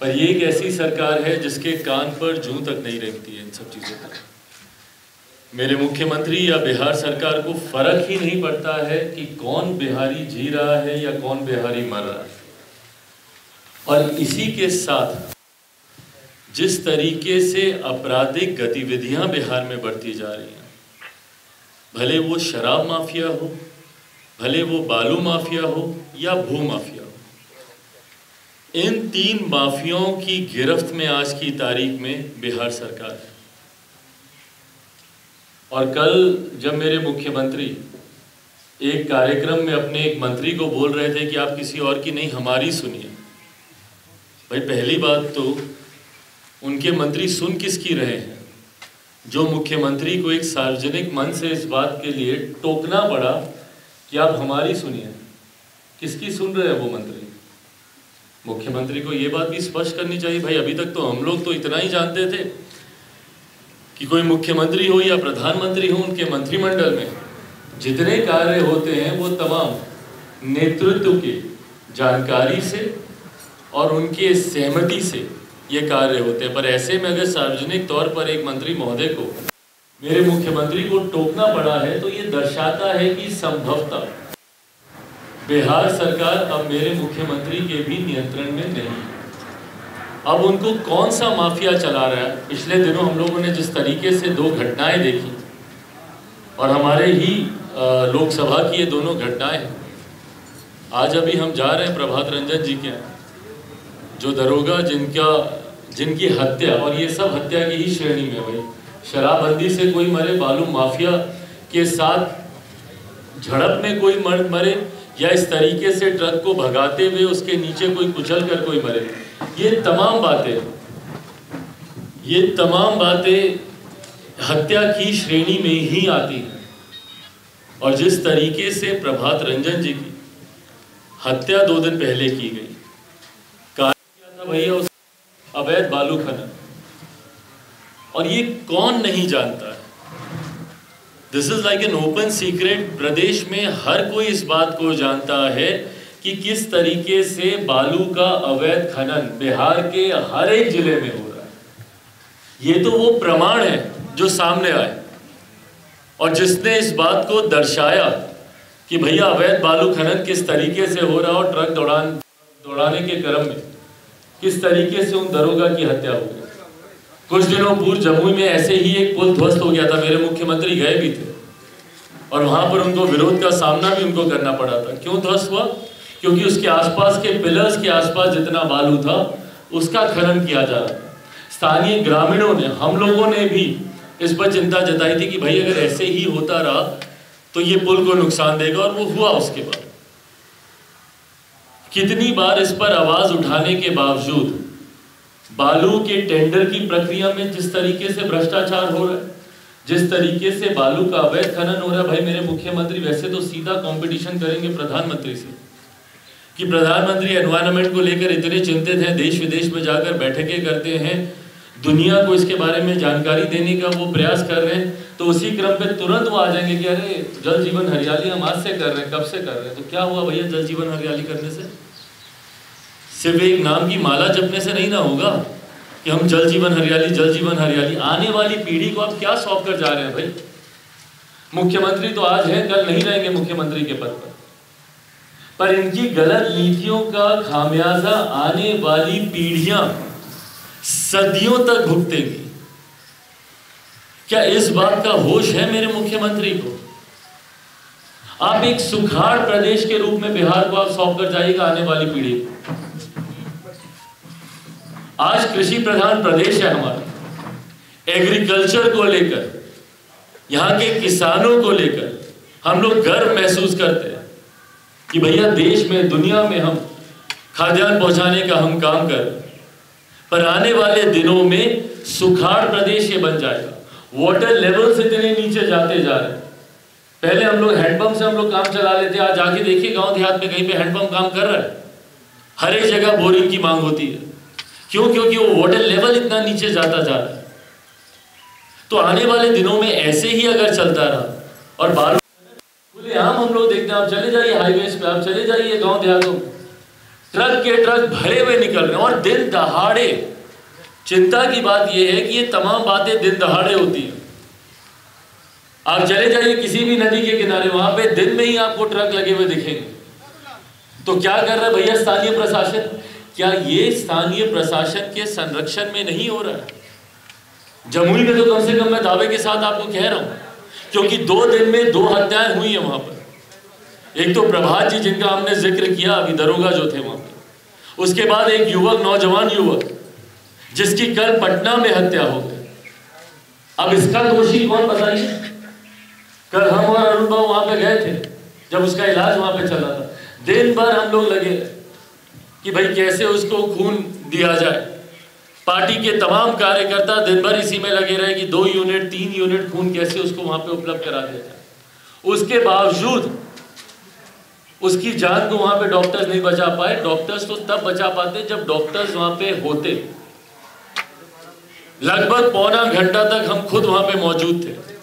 पर ये एक ऐसी सरकार है जिसके कान पर जू तक नहीं रहती है इन सब चीज़ों पर। मेरे मुख्यमंत्री या बिहार सरकार को फ़र्क ही नहीं पड़ता है कि कौन बिहारी जी रहा है या कौन बिहारी मर रहा है। और इसी के साथ जिस तरीके से आपराधिक गतिविधियाँ बिहार में बढ़ती जा रही हैं, भले वो शराब माफिया हो, भले वो बालू माफिया हो या भू माफिया इन तीन माफियाओं की गिरफ्त में आज की तारीख में बिहार सरकार है। और कल जब मेरे मुख्यमंत्री एक कार्यक्रम में अपने एक मंत्री को बोल रहे थे कि आप किसी और की नहीं, हमारी सुनिए। भाई, पहली बात तो उनके मंत्री सुन किसकी रहे हैं? जो मुख्यमंत्री को एक सार्वजनिक मन से इस बात के लिए टोकना पड़ा कि आप हमारी सुनिए। किसकी सुन रहे हैं वो मंत्री? मुख्यमंत्री को ये बात भी स्पष्ट करनी चाहिए, भाई, अभी तक तो हम लोग तो इतना ही जानते थे कि कोई मुख्यमंत्री हो या प्रधानमंत्री हो उनके मंत्रिमंडल में, जितने कार्य होते हैं वो तमाम नेतृत्व की जानकारी से और उनके सहमति से ये कार्य होते हैं। पर ऐसे में अगर सार्वजनिक तौर पर एक मंत्री महोदय को मेरे मुख्यमंत्री को टोकना पड़ा है तो ये दर्शाता है कि संभवतः बिहार सरकार अब मेरे मुख्यमंत्री के भी नियंत्रण में नहीं। अब उनको कौन सा माफिया चला रहा है? पिछले दिनों हम लोगों ने जिस तरीके से दो घटनाएँ देखी, और हमारे ही लोकसभा की ये दोनों घटनाएँ हैं। आज अभी हम जा रहे हैं प्रभात रंजन जी के जो दरोगा जिनका, जिनकी हत्या, और ये सब हत्या की ही श्रेणी में भाई। शराबबंदी से कोई मरे, बालू माफिया के साथ झड़प में कोई मर, मरे या इस तरीके से ट्रक को भगाते हुए उसके नीचे कोई कुचल कर कोई मरे। ये तमाम बातें, ये तमाम बातें हत्या की श्रेणी में ही आती हैं। और जिस तरीके से प्रभात रंजन जी की हत्या दो दिन पहले की गई भैया उस अवैध बालू खनन। और ये कौन नहीं जानता? This is like an open secret प्रदेश में हर कोई इस बात को जानता है कि किस तरीके से बालू का अवैध खनन बिहार के हर एक ज़िले में हो रहा है ये तो वो प्रमाण है जो सामने आए और जिसने इस बात को दर्शाया कि भैया अवैध बालू खनन किस तरीके से हो रहा है और ट्रक दौड़ान दौड़ाने के क्रम में किस तरीके से उन दरोगा की हत्या हो गई कुछ दिनों पूर्व जमुई में ऐसे ही एक पुल ध्वस्त हो गया था, मेरे मुख्यमंत्री गए भी थे। और वहाँ पर उनको विरोध का सामना भी उनको करना पड़ा था। क्यों ध्वस्त हुआ? क्योंकि उसके आसपास के पिलर्स के आसपास जितना बालू था, उसका खनन किया जा रहा स्थानीय ग्रामीणों ने, हम लोगों ने भी इस पर चिंता जताई थी कि भाई अगर ऐसे ही होता रहा तो ये पुल को नुकसान देगा, और वो हुआ उसके बाद। कितनी बार इस पर आवाज़ उठाने के बावजूद बालू के टेंडर की प्रक्रिया में जिस तरीके से भ्रष्टाचार हो रहा है, जिस तरीके से बालू का अवैध खनन हो रहा है, भाई मेरे मुख्यमंत्री वैसे तो सीधा कंपटीशन करेंगे प्रधानमंत्री से। कि प्रधानमंत्री एनवायरमेंट को लेकर इतने चिंतित हैं, देश विदेश में जाकर बैठकें करते हैं, दुनिया को इसके बारे में जानकारी देने का वो प्रयास कर रहे हैं तो उसी क्रम पे तुरंत वो आ जाएँगे कि अरे, जल जीवन हरियाली हम आज से कर रहे हैं, कब से कर रहे हैं? तो क्या हुआ भैया जल जीवन हरियाली करने से? सिर्फ़ एक नाम की माला जपने से नहीं ना होगा कि हम जल जीवन हरियाली, जल जीवन हरियाली, आने वाली पीढ़ी को आप क्या सौंप कर जा रहे हैं भाई? मुख्यमंत्री तो आज है, कल नहीं रहेंगे मुख्यमंत्री के पद पर। पर इनकी गलत नीतियों का खामियाजा आने वाली पीढ़ियाँ सदियों तक भुगतेंगी। क्या इस बात का होश है मेरे मुख्यमंत्री को? आप एक सुखाड़ प्रदेश के रूप में बिहार को आप सौंप कर जाइएगा आने वाली पीढ़ी को। आज कृषि प्रधान प्रदेश है हमारा। एग्रीकल्चर को लेकर, यहाँ के किसानों को लेकर हम लोग गर्व महसूस करते हैं कि भैया देश में, दुनिया में हम खाद्यान्न पहुँचाने का हम काम कर पर आने वाले दिनों में सुखाड़ प्रदेश ये बन जाएगा। वाटर लेवल से इतने नीचे जाते जा रहे हैं। पहले हम लोग हैंडपंप से हम लोग काम चला लेते, आज आके देखिए गाँव देहात में कहीं पे हैंडपंप काम कर रहा है। हर एक जगह बोरिंग की मांग होती है। क्यों? क्योंकि वो वाटर लेवल इतना नीचे जाता जा रहा है। तो आने वाले दिनों में ऐसे ही अगर चलता रहा, और बालू खुले आम हम लोग देखते हैं, आप चले जाइए हाईवे पे, आप चले जाइए गाँव देहातों ट्रक के ट्रक भरे हुए निकल रहे हैं, और दिन दहाड़े। चिंता की बात यह है कि ये तमाम बातें दिन दहाड़े होती हैं। आप चले जाइए किसी भी नदी के किनारे, वहाँ पे दिन में ही आपको ट्रक लगे हुए दिखेंगे। तो क्या कर रहा है भैया, स्थानीय प्रशासन? क्या ये स्थानीय प्रशासन के संरक्षण में नहीं हो रहा? है जमुई में तो कम से कम मैं दावे के साथ आपको कह रहा हूँ, क्योंकि दो दिन में दो हत्याएँ हुई है वहाँ पर। एक तो प्रभात जी, जिनका हमने ज़िक्र किया, अभी दरोगा जो थे वहाँ पर। उसके बाद एक युवक, नौजवान युवक, जिसकी कल पटना में हत्या हो गई। अब इसका दोषी कौन बताइए कल हम और अरुण बाबू वहाँ पे गए थे, जब उसका इलाज वहाँ पे चल रहा था। दिन भर हम लोग लगे कि भाई कैसे उसको खून दिया जाए? पार्टी के तमाम कार्यकर्ता दिन भर इसी में लगे रहे कि दो यूनिट, तीन यूनिट खून कैसे उसको वहाँ पे उपलब्ध करा दिया जाए? उसके बावजूद उसकी जान को वहाँ पे डॉक्टर्स नहीं बचा पाए। डॉक्टर्स तो तब बचा पाते जब डॉक्टर्स वहाँ पे होते। लगभग पौना घंटा तक हम खुद वहाँ पे मौजूद थे।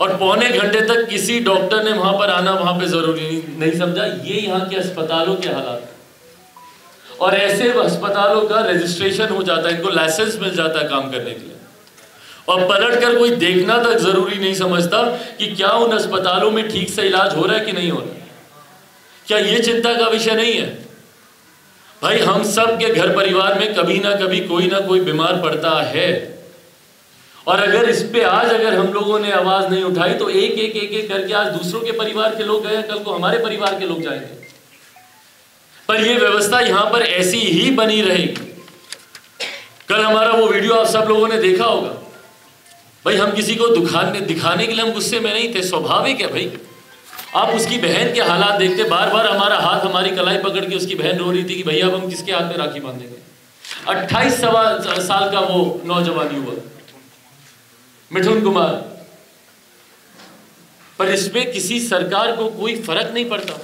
और पौने घंटे तक किसी डॉक्टर ने वहाँ पर आना वहाँ पे ज़रूरी नहीं, नहीं समझा। ये यहाँ के अस्पतालों के हालात और ऐसे अस्पतालों का रजिस्ट्रेशन हो जाता है इनको लाइसेंस मिल जाता है काम करने के लिए। और पलट कर कोई देखना तक ज़रूरी नहीं समझता कि क्या उन अस्पतालों में ठीक से इलाज हो रहा है कि नहीं हो रहा क्या ये चिंता का विषय नहीं है? भाई हम सब के घर परिवार में कभी ना कभी कोई ना कोई बीमार पड़ता है। और अगर इस पे आज अगर हम लोगों ने आवाज़ नहीं उठाई तो एक एक एक एक करके आज दूसरों के परिवार के लोग गए कल को हमारे परिवार के लोग जाएँगे। पर यह व्यवस्था यहाँ पर ऐसी ही बनी रहेगी। कल हमारा वो वीडियो आप सब लोगों ने देखा होगा। भाई, हम किसी को दुखाने, दिखाने के लिए हम गुस्से में नहीं थे, स्वाभाविक है भाई। आप उसकी बहन के हालात देखते बार बार हमारा हाथ हमारी कलाई पकड़ के उसकी बहन रो रही थी कि भैया, अब हम किसके हाथ में राखी बांधेंगे? अट्ठाईस साल का वो नौजवान युवक। मिठुन कुमार, पर इसमें किसी सरकार को कोई फ़र्क नहीं पड़ता।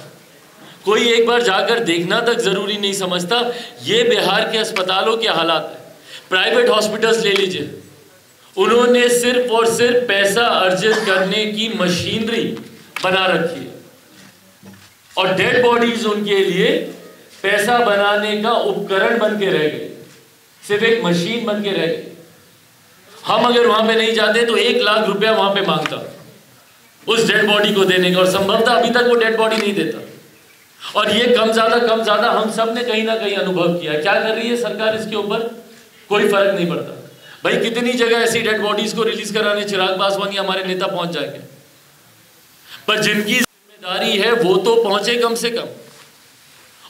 कोई एक बार जाकर देखना तक ज़रूरी नहीं समझता, ये बिहार के अस्पतालों के हालात है। प्राइवेट हॉस्पिटल्स ले लीजिए। उन्होंने सिर्फ़ और सिर्फ़ पैसा अर्जित करने की मशीनरी बना रखी है। और डेड बॉडीज उनके लिए पैसा बनाने का उपकरण बन के रह गए। सिर्फ़ एक मशीन बन के रह गए हम अगर वहाँ पे नहीं जाते तो एक लाख रुपया वहाँ पे माँगता। उस डेड बॉडी को देने का। और संभवतः अभी तक वो डेड बॉडी नहीं देता। और ये कम ज़्यादा कम ज़्यादा हम सबने कहीं ना कहीं अनुभव किया। क्या कर रही है सरकार इसके ऊपर? कोई फ़र्क नहीं पड़ता। भाई, कितनी जगह ऐसी डेड बॉडीज को रिलीज़ कराने चिराग पासवान हमारे नेता पहुँच जाएँगे? पर जिनकी ज़िम्मेदारी है, वो तो पहुँचे कम से कम।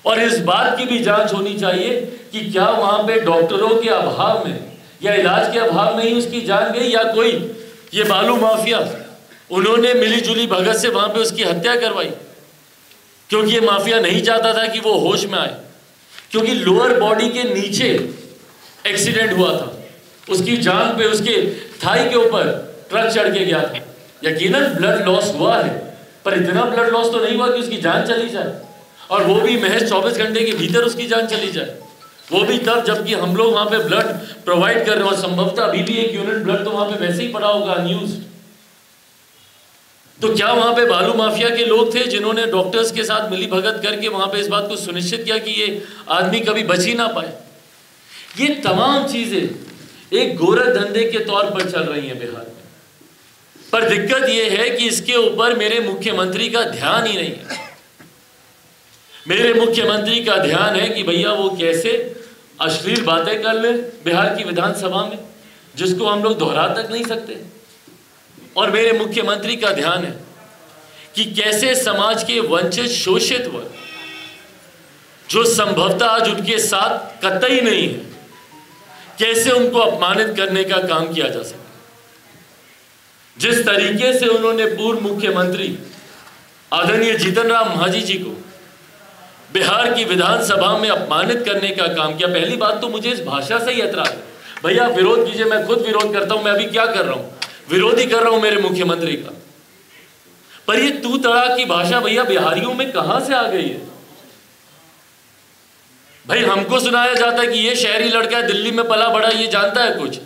और इस बात की भी जाँच होनी चाहिए कि क्या वहाँ पे डॉक्टरों के अभाव में या इलाज के अभाव में ही उसकी जान गई या कोई? ये बालू माफिया, उन्होंने मिली जुली भगत से वहाँ पे उसकी हत्या करवाई। क्योंकि ये माफिया नहीं चाहता था कि वो होश में आए। क्योंकि लोअर बॉडी के नीचे एक्सीडेंट हुआ था। उसकी जान पे, उसके थाई के ऊपर ट्रक चढ़ के गया था। यकीनन ब्लड लॉस हुआ है, पर इतना ब्लड लॉस तो नहीं हुआ कि उसकी जान चली जाए। और वो भी महज 24 घंटे के भीतर उसकी जान चली जाए। वो भी तब जबकि हम लोग वहाँ पे ब्लड प्रोवाइड कर रहे हैं और संभवतः अभी भी एक यूनिट ब्लड तो वहाँ पे वैसे ही पड़ा होगा न्यूज़ तो क्या वहाँ पे बालू माफिया के लोग थे जिन्होंने डॉक्टर्स के साथ मिली भगत करके वहाँ पे इस बात को सुनिश्चित किया कि ये आदमी कभी बच ही ना पाए? ये तमाम चीज़ें एक गोरख धंधे के तौर पर चल रही हैं बिहार में। पर दिक्कत यह है कि इसके ऊपर मेरे मुख्यमंत्री का ध्यान ही नहीं है। मेरे मुख्यमंत्री का ध्यान है कि भैया वो कैसे अश्लील बातें कर ले बिहार की विधानसभा में, जिसको हम लोग दोहरा तक नहीं सकते। और मेरे मुख्यमंत्री का ध्यान है कि कैसे समाज के वंचित शोषित वर्ग, जो संभवतः आज उनके साथ कतई नहीं है, कैसे उनको अपमानित करने का काम किया जा सके। जिस तरीके से उन्होंने पूर्व मुख्यमंत्री आदरणीय जीतन राम मांझी जी को बिहार की विधानसभा में अपमानित करने का काम किया। पहली बात तो मुझे इस भाषा से ही एतराज़ है। भैया, विरोध कीजिए, मैं खुद विरोध करता हूँ। मैं अभी क्या कर रहा हूँ? विरोध कर रहा हूँ मेरे मुख्यमंत्री का। पर ये तू तड़ा की भाषा भैया, बिहारियों में कहाँ से आ गई है? भाई, हमको सुनाया जाता है कि ये शहरी लड़का है, दिल्ली में पला बड़ा, ये जानता है कुछ।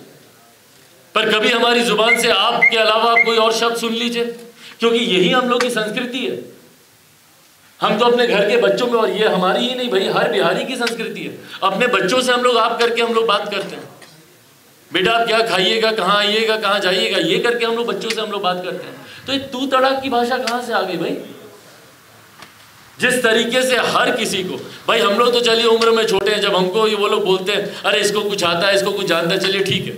पर कभी हमारी ज़ुबान से आपके अलावा आप कोई और शब्द सुन लीजिए, क्योंकि यही हम लोग की संस्कृति है। हम तो अपने घर के बच्चों में, और ये हमारी ही नहीं भाई, हर बिहारी की संस्कृति है। अपने बच्चों से हम लोग आप करके हम लोग बात करते हैं। बेटा, आप क्या खाइएगा, कहाँ आइएगा, कहाँ जाइएगा, ये करके हम लोग बच्चों से हम लोग बात करते हैं। तो ये तू तड़ाक की भाषा कहाँ से आ गई भाई? जिस तरीके से हर किसी को। भाई, हम लोग तो चलिए उम्र में छोटे हैं, जब हमको ये वो लोग बोलते हैं, अरे, इसको कुछ आता है, इसको कुछ जानता है, चलिए ठीक है,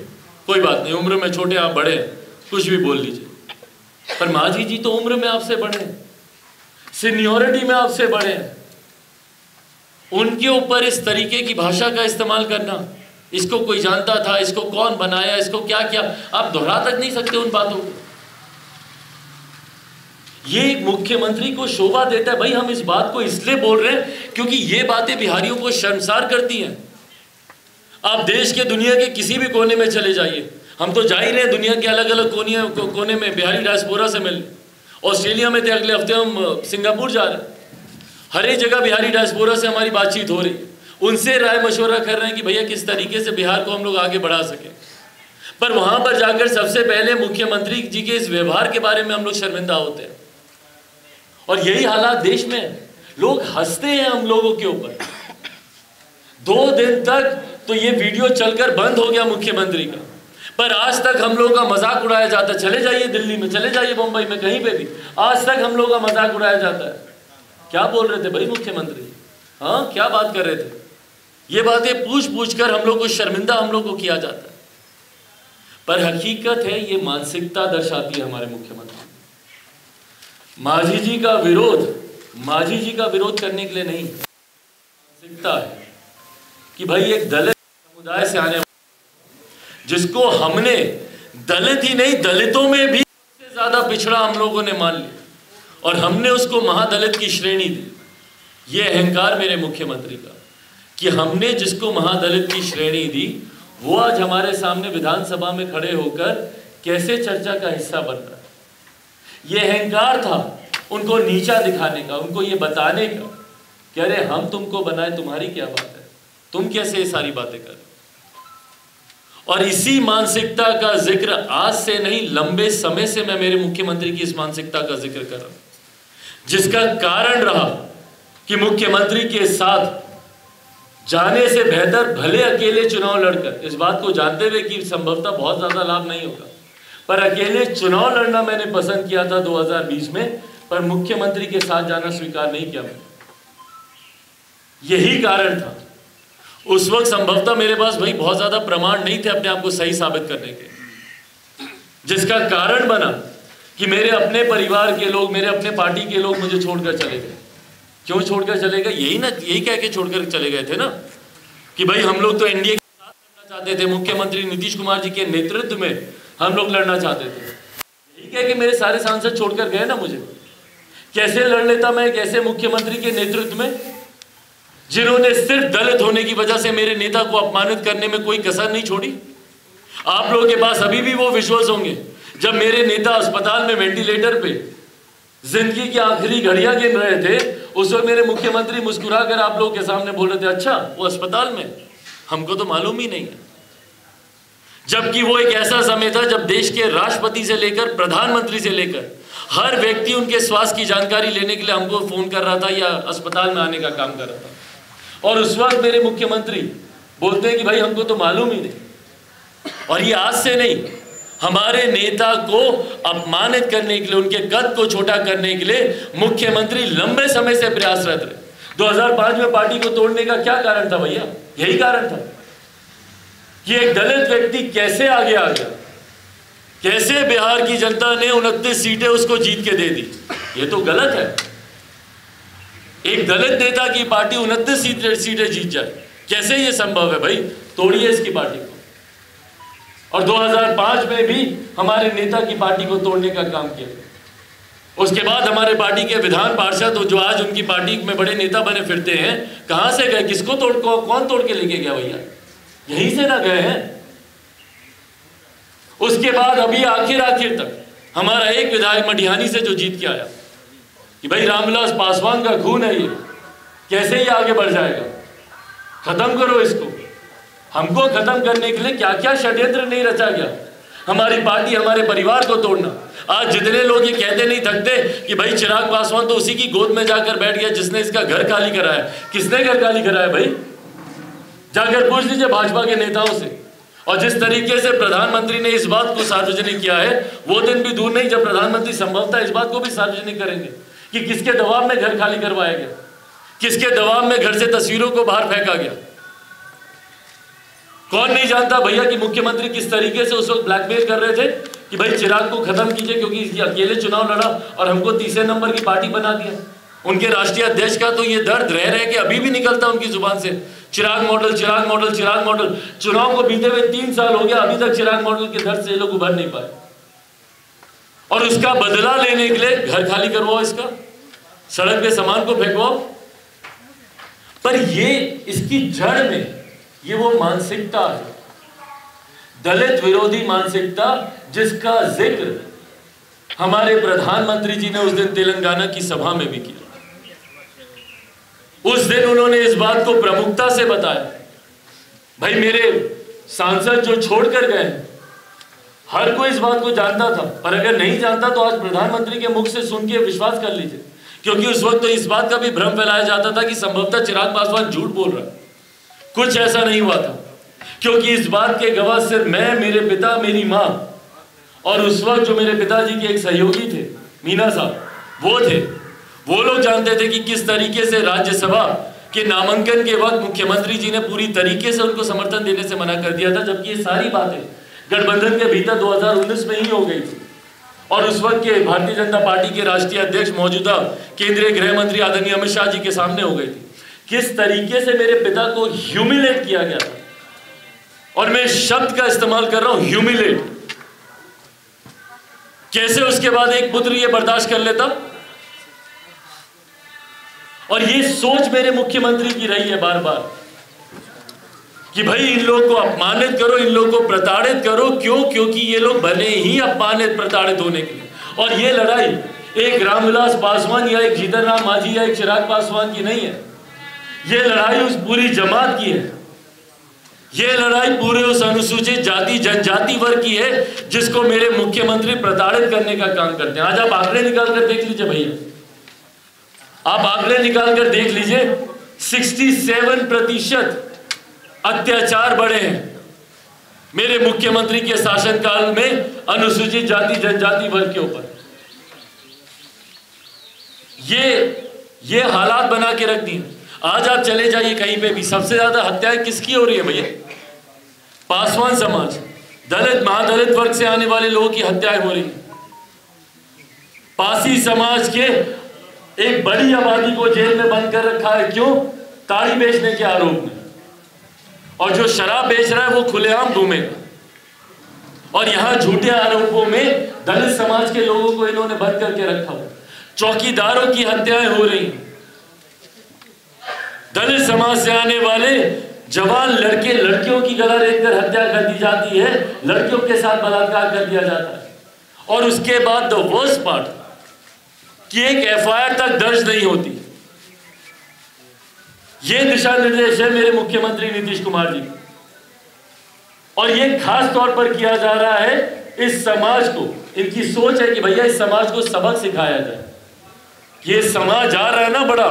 कोई बात नहीं, उम्र में छोटे आप बड़े कुछ भी बोल लीजिए। पर माझी जी तो उम्र में आपसे बड़े हैं। सीनियोरिटी में आपसे बड़े हैं। उनके ऊपर इस तरीके की भाषा का इस्तेमाल करना इसको कोई जानता था इसको कौन बनाया इसको क्या किया आप दोहरा तक नहीं सकते उन बातों को। ये एक मुख्यमंत्री को शोभा देता है भाई हम इस बात को इसलिए बोल रहे हैं क्योंकि ये बातें बिहारियों को शर्मसार करती हैं। आप देश के दुनिया के किसी भी कोने में चले जाइए। हम तो जा ही रहे हैं दुनिया के अलग अलग कोनिया को, कोने में बिहारी डायस्पोरा से मिल ऑस्ट्रेलिया में थे अगले हफ़्ते हम सिंगापुर जा रहे हैं। हर एक जगह बिहारी डायस्पोरा से हमारी बातचीत हो रही। उनसे राय मशवरा कर रहे हैं कि भैया किस तरीके से बिहार को हम लोग आगे बढ़ा सकें। पर वहाँ पर जाकर सबसे पहले मुख्यमंत्री जी के इस व्यवहार के बारे में हम लोग शर्मिंदा होते हैं। और यही हालात देश में लोग हँसते हैं हम लोगों के ऊपर। दो दिन तक तो ये वीडियो चलकर बंद हो गया मुख्यमंत्री का। पर आज तक हम लोगों का मज़ाक उड़ाया जाता है। चले जाइए दिल्ली में, चले जाइए मुंबई में, कहीं पे भी। आज तक हम लोगों का मज़ाक उड़ाया जाता है। क्या बोल रहे थे भाई मुख्यमंत्री? हाँ क्या बात कर रहे थे? ये बातें पूछ पूछ कर हम लोग को शर्मिंदा हम लोग को किया जाता है। पर हकीकत है, ये मानसिकता दर्शाती है हमारे मुख्यमंत्री। माझी जी का विरोध, माझी जी का विरोध करने के लिए नहीं, मानसिकता है कि भाई एक दलित समुदाय से आने जिसको हमने दलित ही नहीं, दलितों में भी सबसे ज़्यादा पिछड़ा हम लोगों ने मान लिया। और हमने उसको महादलित की श्रेणी दी। ये अहंकार मेरे मुख्यमंत्री का। कि हमने जिसको महादलित की श्रेणी दी, वो आज हमारे सामने विधानसभा में खड़े होकर कैसे चर्चा का हिस्सा बन रहा है। ये अहंकार था उनको नीचा दिखाने का, उनको ये बताने का कि अरे हम तुमको बनाए, तुम्हारी क्या बात है? तुम कैसे ये सारी बातें कर और इसी मानसिकता का ज़िक्र आज से नहीं, लंबे समय से मैं मेरे मुख्यमंत्री की इस मानसिकता का ज़िक्र कर रहा हूँ। जिसका कारण रहा कि मुख्यमंत्री के साथ जाने से बेहतर भले अकेले चुनाव लड़कर इस बात को जानते हुए कि संभवतः बहुत ज़्यादा लाभ नहीं होगा, पर अकेले चुनाव लड़ना मैंने पसंद किया था 2020 में, पर मुख्यमंत्री के साथ जाना स्वीकार नहीं किया मैंने। यही कारण था उस वक्त संभवतः मेरे पास भाई बहुत ज़्यादा प्रमाण नहीं थे अपने आप को सही साबित करने के। जिसका कारण बना कि मेरे अपने परिवार के लोग, मेरे अपने पार्टी के लोग मुझे छोड़कर चले गए। क्यों छोड़कर चले गए? यही ना, यही कह के छोड़कर चले गए थे ना? कि भाई हम लोग तो एनडीए के साथ लड़ना चाहते थे, मुख्यमंत्री नीतीश कुमार जी के नेतृत्व में हम लोग लड़ना चाहते थे। यही कह के मेरे सारे सांसद छोड़कर गए ना मुझे। कैसे लड़ लेता मैं? कैसे मुख्यमंत्री के नेतृत्व में? जिन्होंने सिर्फ़ दलित होने की वजह से मेरे नेता को अपमानित करने में कोई कसर नहीं छोड़ी? आप लोगों के पास अभी भी वो विश्वास होंगे, जब मेरे नेता अस्पताल में वेंटिलेटर पे ज़िंदगी की आखिरी घड़ियाँ गिन रहे थे, उस वक्त मेरे मुख्यमंत्री मुस्कुरा कर आप लोगों के सामने बोल रहे थे अच्छा वो अस्पताल में? हमको तो मालूम ही नहीं है। जबकि वो एक ऐसा समय था जब देश के राष्ट्रपति से लेकर प्रधानमंत्री से लेकर हर व्यक्ति उनके स्वास्थ्य की जानकारी लेने के लिए हमको फ़ोन कर रहा था या अस्पताल में आने का काम कर रहा था। और उस वक्त मेरे मुख्यमंत्री बोलते हैं कि भाई, हमको तो मालूम ही नहीं। और ये आज से नहीं, हमारे नेता को अपमानित करने के लिए, उनके कद को छोटा करने के लिए मुख्यमंत्री लंबे समय से प्रयासरत रहे। 2005 में पार्टी को तोड़ने का क्या कारण था भैया? यही कारण था। कि एक दलित व्यक्ति कैसे आगे आ गया? कैसे बिहार की जनता ने उनतीस सीटें उसको जीत के दे दी? ये तो गलत है। एक दलित नेता की पार्टी उनतीस सीटें सीटें जीत जाए। कैसे ये संभव है भाई? तोड़िए इसकी पार्टी को। और 2005 में भी हमारे नेता की पार्टी को तोड़ने का काम किया। उसके बाद हमारे पार्टी के विधान पार्षद जो आज उनकी पार्टी में बड़े नेता बने फिरते हैं कहाँ से गए? किसको तोड़ को, कौन तोड़ के लेके गया भैया? यहीं से ना गए हैं। उसके बाद अभी आखिर आखिर तक हमारा एक विधायक मटिहानी से जो जीत के आया। कि भाई रामविलास पासवान का खून है ये। कैसे ये आगे बढ़ जाएगा? खत्म करो इसको। हमको खत्म करने के लिए क्या क्या षड्यंत्र नहीं रचा गया? हमारी पार्टी, हमारे परिवार को तोड़ना। आज जितने लोग ये कहते नहीं थकते कि भाई चिराग पासवान तो उसी की गोद में जाकर बैठ गया जिसने इसका घर खाली कराया किसने घर खाली कराया भाई? जाकर पूछ लीजिए भाजपा के नेताओं से। और जिस तरीके से प्रधानमंत्री ने इस बात को सार्वजनिक किया है, वो दिन भी दूर नहीं, जब प्रधानमंत्री संभवतः इस बात को भी सार्वजनिक करेंगे। कि किसके दबाव में घर खाली करवाया गया? किसके दबाव में घर से तस्वीरों को बाहर फेंका गया? कौन नहीं जानता भैया कि मुख्यमंत्री किस तरीके से उस वक्त ब्लैकमेल कर रहे थे कि भाई चिराग को खत्म कीजिए क्योंकि अकेले चुनाव लड़ा और हमको तीसरे नंबर की पार्टी बना दिया। उनके राष्ट्रीय अध्यक्ष का तो ये दर्द रह रहे कि अभी भी निकलता उनकी ज़ुबान से। Chirag model Chirag model Chirag model. चुनाव को बीते हुए तीन साल हो गया, अभी तक चिराग मॉडल के दर्द से लोग उभर नहीं पाए। और उसका बदला लेने के लिए घर खाली करवाओ इसका। सड़क पे सामान को फेंकवाओ। पर ये, इसकी जड़ में, ये वो मानसिकता है। दलित विरोधी मानसिकता जिसका ज़िक्र हमारे प्रधानमंत्री जी ने उस दिन तेलंगाना की सभा में भी किया। उस दिन उन्होंने इस बात को प्रमुखता से बताया। भाई, मेरे सांसद जो छोड़कर गए, हर कोई इस बात को जानता था, पर अगर नहीं जानता तो आज प्रधानमंत्री के मुख से सुन के विश्वास कर लीजिए। क्योंकि उस वक्त तो इस बात का भी भ्रम फैलाया जाता था कि संभवतः चिराग पासवान झूठ बोल रहा कुछ ऐसा नहीं हुआ था। क्योंकि इस बात के गवाह सिर्फ़ मैं, मेरे पिता, मेरी माँ और उस वक्त जो मेरे पिताजी के एक सहयोगी थे, मीना साहब, वो थे। वो लोग जानते थे कि किस तरीके से राज्यसभा के नामांकन के वक्त मुख्यमंत्री जी ने पूरी तरीके से उनको समर्थन देने से मना कर दिया था, जबकि ये सारी बातें गठबंधन के भीतर 2019 में ही हो गई थी। और उस वक्त के भारतीय जनता पार्टी के राष्ट्रीय अध्यक्ष मौजूदा केंद्रीय गृह मंत्री आदरणीय अमित शाह जी के सामने हो गई थी। किस तरीके से मेरे पिता को ह्यूमिलेट किया गया था। और मैं शब्द का इस्तेमाल कर रहा हूँ ह्यूमिलेट कैसे उसके बाद एक पुत्र ये बर्दाश्त कर लेता? और ये सोच मेरे मुख्यमंत्री की रही है बार बार कि भाई इन लोग को अपमानित करो, इन लोग को प्रताड़ित करो। क्यों? क्योंकि ये लोग भले ही अपमानित, प्रताड़ित होने के लिए। और ये लड़ाई एक रामविलास पासवान या एक जीतन राम माझी या एक चिराग पासवान की नहीं है। ये लड़ाई उस पूरी जमात की है। ये लड़ाई पूरे उस अनुसूचित जाति, जनजाति वर्ग की है, जिसको मेरे मुख्यमंत्री प्रताड़ित करने का काम करते हैं। आज आप आंकड़े निकाल कर देख लीजिए भैया। आप आंकड़े निकाल कर देख लीजिए। 67 प्रतिशत अत्याचार बढ़े हैं। मेरे मुख्यमंत्री के शासनकाल में अनुसूचित जाति, जनजाति वर्ग के ऊपर। ये ये हालात बना के रख दिए। आज आप चले जाइए कहीं पे भी। सबसे ज़्यादा हत्याएँ किसकी हो रही है भैया? पासवान समाज। दलित, महादलित वर्ग से आने वाले लोगों की हत्याएँ हो रही है। पासी समाज के एक बड़ी आबादी को जेल में बंद कर रखा है। क्यों? ताड़ी बेचने के आरोप में। और जो शराब बेच रहा है वो खुलेआम घूमेगा। और यहाँ झूठे आरोपों में दलित समाज के लोगों को इन्होंने बंद करके रखा हुआ चौकीदारों की हत्याएँ हो रही दलित समाज से आने वाले जवान लड़के, लड़कियों की गला रेत हत्या कर दी जाती है। लड़कियों के साथ बलात्कार कर दिया जाता है। और उसके बाद द वर्स्ट पार्ट कि एक एफआईआर तक दर्ज नहीं होती। ये दिशा निर्देश है मेरे मुख्यमंत्री नीतीश कुमार जी। और ये खास तौर पर किया जा रहा है इस समाज को। इनकी सोच है कि भैया इस समाज को सबक सिखाया जाए। ये समाज आ रहा है ना बड़ा।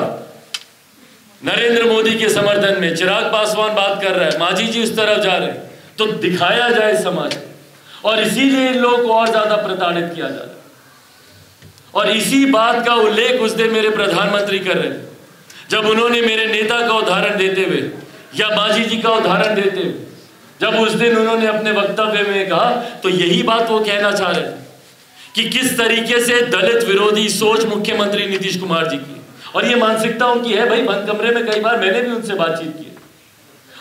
नरेंद्र मोदी के समर्थन में चिराग पासवान बात कर रहा है माझी जी उस तरफ़ जा रहे हैं। तो दिखाया जाए समाज और इसीलिए इन लोगों को और ज़्यादा प्रताड़ित किया जा रहा है। और इसी बात का उल्लेख उस दिन मेरे प्रधानमंत्री कर रहे थे। जब उन्होंने मेरे नेता का उदाहरण देते हुए, या मांझी जी का उदाहरण देते हुए, जब उस दिन उन्होंने अपने वक्तव्य में कहा तो यही बात वो कहना चाह रहे थे कि किस तरीके से दलित विरोधी सोच मुख्यमंत्री नीतीश कुमार जी की और ये मानसिकता उनकी है, भाई, बंद कमरे में कई बार मैंने भी उनसे बातचीत की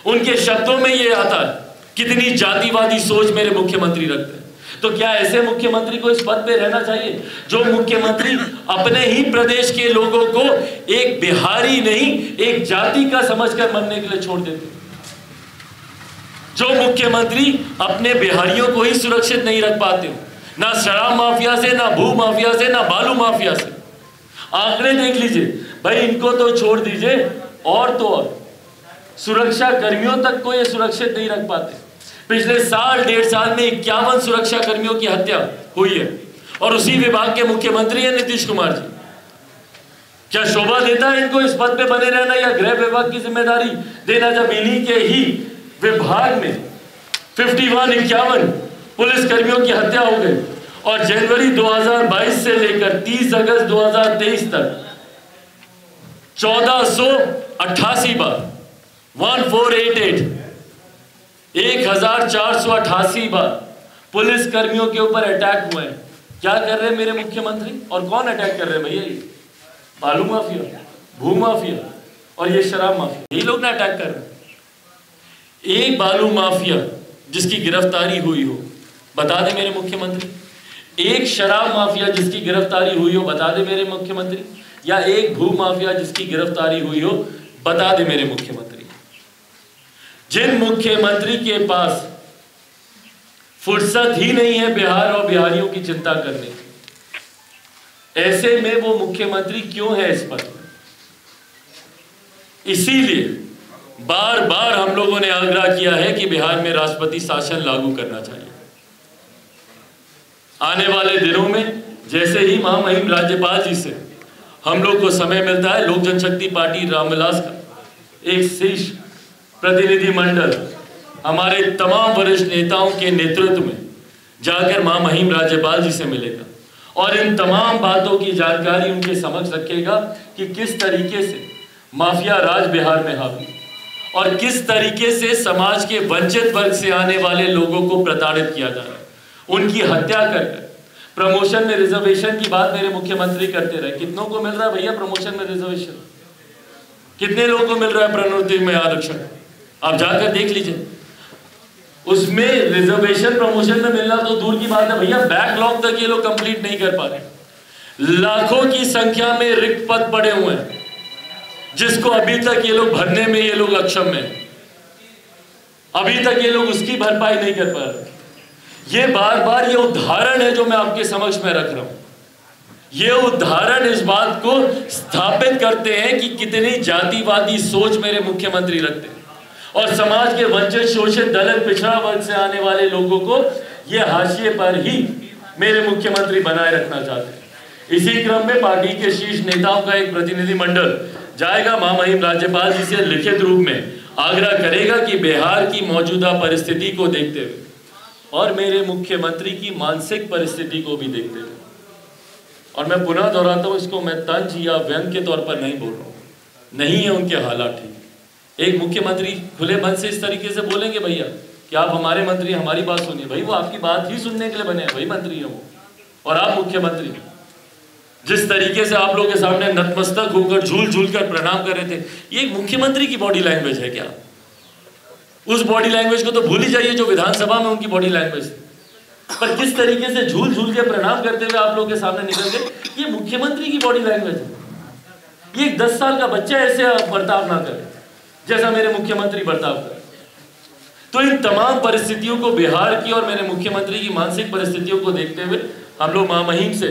उनके शब्दों में ये आता है, कितनी जातिवादी सोच मेरे मुख्यमंत्री रखते हैं। तो क्या ऐसे मुख्यमंत्री को इस पद पे रहना चाहिए? जो मुख्यमंत्री अपने ही प्रदेश के लोगों को एक बिहारी नहीं, एक जाति का समझकर मरने के लिए छोड़ देते। जो मुख्यमंत्री अपने बिहारियों को ही सुरक्षित नहीं रख पाते हो, ना शराब माफिया से, ना भू माफिया से, ना बालू माफिया से। आंकड़े देख लीजिए। भाई, इनको तो छोड़ दीजिए। और तो और। सुरक्षा कर्मियों तक को ये सुरक्षित नहीं रख पाते। पिछले साल, डेढ़ साल में इक्यावन सुरक्षा कर्मियों की हत्या हुई है। और उसी विभाग के मुख्यमंत्री हैं नीतीश कुमार जी। क्या शोभा देता है इनको इस पद पे बने रहना या गृह विभाग की ज़िम्मेदारी देना जब इन्हीं के ही विभाग में फिफ्टी वन इक्यावन पुलिस कर्मियों की हत्या हो गई? और जनवरी 2022 से लेकर 30 अगस्त 2023 तक चौदह बार वन फोर एट एट एक हज़ार चार सौ अट्ठासी बार पुलिस कर्मियों के ऊपर अटैक हुए हैं। क्या कर रहे हैं मेरे मुख्यमंत्री? और कौन अटैक कर रहे हैं भैया ये? बालू माफिया, भू माफिया और ये शराब माफिया। यही लोग ना अटैक कर रहे हैं। एक बालू माफिया जिसकी गिरफ्तारी हुई हो, बता दे मेरे मुख्यमंत्री। एक शराब माफिया जिसकी गिरफ्तारी हुई हो, बता दे मेरे मुख्यमंत्री। या एक भू माफिया जिसकी गिरफ्तारी हुई हो, बता दे मेरे मुख्यमंत्री। जिन मुख्यमंत्री के पास फुर्सत ही नहीं है बिहार और बिहारियों की चिंता करने की, ऐसे में वो मुख्यमंत्री क्यों है इस पर? इसीलिए बार बार हम लोगों ने आग्रह किया है कि बिहार में राष्ट्रपति शासन लागू करना चाहिए। आने वाले दिनों में जैसे ही महामहिम राज्यपाल जी से हम लोग को समय मिलता है, लोक जनशक्ति पार्टी रामविलास का एक शीर्ष प्रतिनिधि मंडल हमारे तमाम वरिष्ठ नेताओं के नेतृत्व में जाकर महामहिम राज्यपाल जी से मिलेगा और इन तमाम बातों की जानकारी उनके समक्ष रखेगा कि किस तरीके से माफिया राज बिहार में हावी और किस तरीके से समाज के वंचित वर्ग से आने वाले लोगों को प्रताड़ित किया जा रहा है। उनकी हत्या कर प्रमोशन में रिजर्वेशन की बात मेरे मुख्यमंत्री करते रहे। कितनों को मिल रहा है भैया प्रमोशन में रिजर्वेशन? कितने लोगों को मिल रहा है प्रणोति में आरक्षण? आप जाकर देख लीजिए। उसमें रिजर्वेशन प्रमोशन में मिलना तो दूर की बात है भैया बैकलॉग तक ये लोग कंप्लीट नहीं कर पा रहे लाखों की संख्या में रिक्त पद पड़े हुए हैं, जिसको अभी तक ये लोग भरने में ये लोग अक्षम है। अभी तक ये लोग उसकी भरपाई नहीं कर पा रहे। ये बार बार ये उदाहरण है जो मैं आपके समक्ष में रख रहा हूँ। ये उदाहरण इस बात को स्थापित करते हैं कि कितनी जातिवादी सोच मेरे मुख्यमंत्री रखते हैं। और समाज के वंचित, शोषित, दलित, पिछड़ा वर्ग से आने वाले लोगों को ये हाशिए पर ही मेरे मुख्यमंत्री बनाए रखना चाहते हैं। इसी क्रम में पार्टी के शीर्ष नेताओं का एक प्रतिनिधि मंडल जाएगा, महामहिम राज्यपाल जी से लिखित रूप में आग्रह करेगा कि बिहार की मौजूदा परिस्थिति को देखते हुए और मेरे मुख्यमंत्री की मानसिक परिस्थिति को भी देखते हुए। और मैं पुनः दोहराता हूँ, इसको मैं तंज या व्यंग के तौर पर नहीं बोल रहा हूँ। नहीं है उनके हालात ठीक। एक मुख्यमंत्री खुले मन से इस तरीके से बोलेंगे, भैया, कि आप हमारे मंत्री, हमारी बात सुनिए। भाई, वो आपकी बात ही सुनने के लिए बने हैं, वही मंत्री है वो। और आप मुख्यमंत्री, जिस तरीके से आप लोगों के सामने नतमस्तक होकर झूल झूल कर प्रणाम कर रहे थे, ये एक मुख्यमंत्री की बॉडी लैंग्वेज है क्या? उस बॉडी लैंग्वेज को तो भूल ही जाइए जो विधानसभा में उनकी बॉडी लैंग्वेज पर किस तरीके से झूल झूल के प्रणाम करते हुए आप लोग के सामने निकल गए, ये मुख्यमंत्री की बॉडी लैंग्वेज है। ये एक दस साल का बच्चा ऐसे बर्ताव ना करे। जैसा मेरे मुख्यमंत्री बर्ताव कर तो इन तमाम परिस्थितियों को बिहार की और मेरे मुख्यमंत्री की मानसिक परिस्थितियों को देखते हुए हम लोग महामहिम से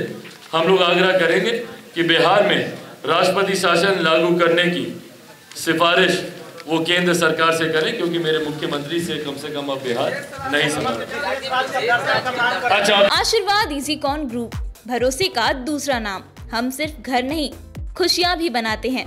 हम लोग आग्रह करेंगे कि बिहार में राष्ट्रपति शासन लागू करने की सिफारिश वो केंद्र सरकार से करें, क्योंकि मेरे मुख्यमंत्री से कम से कम अब बिहार नहीं समझ अच्छा आशीर्वाद इजी कॉन ग्रुप भरोसे का दूसरा नाम। हम सिर्फ़ घर नहीं, खुशियाँ भी बनाते हैं।